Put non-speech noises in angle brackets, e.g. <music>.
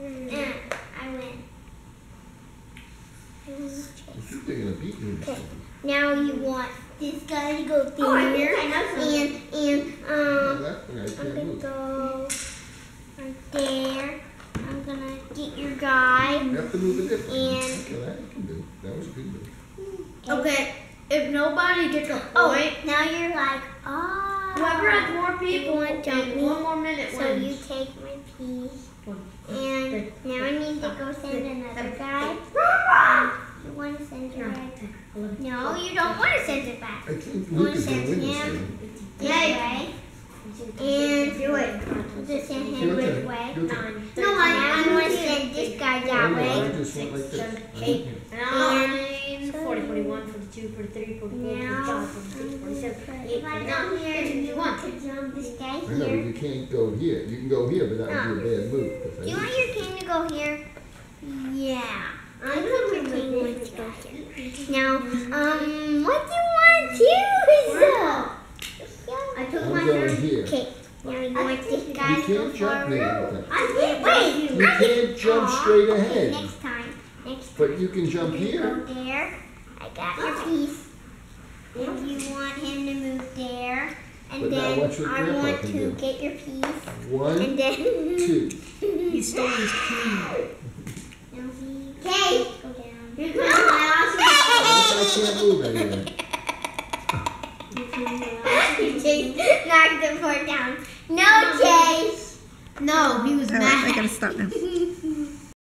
Uh, I win. They're gonna beat. Okay. Now you want this guy to go there, Oh, I think I know something. and and um, that one I I'm gonna move. go right there. I'm gonna get your guy. You have to move a different. And- Okay, that you can do. That was a good move. Okay, if nobody gets a point, Oh, now you're like, oh. whoever has more people want in jump me? one more minute So wins. you take my piece, One, and three, now I need to go send another guy. <laughs> You want to send your nine, guy? ten, eleven, No, you don't want to send it back. You Wanna Luke is gonna send him? game. This Yeah, you- way. And do it. Just send him Your this way. Your turn. Nine, No, I, I thirteen, want to send this guy I that know, I way. just went like this. seven, I eight, don't nine, forty, forty-one, forty-two, forty-three, forty-four, Now, forty-five, forty-six, forty-seven, forty-eight, If I forty-nine, here, fifty, you want fifty-one. to jump this guy I know, you can't go here. You can go here, but that would be a bad move. Do you want your king to go here? Yeah. I'm your king wants to go here. Now, um, what do you want to do? I took I'm my going turn. here. Okay. Now you want this guy You to go can't jump me forward? with that. I did. Wait, You can't jump Aw, straight okay, ahead. Next time. Next time. But you can jump You here. Go there. I got your piece. If you want him to move there, and But now then watch I Grandpa want to do. get your piece, One, and then two. <laughs> He stole his key. Now he okay. Go down. I can't move anywhere. Chase knocked the board down. No, Chase. No, he was All right, I gotta stop now. <laughs>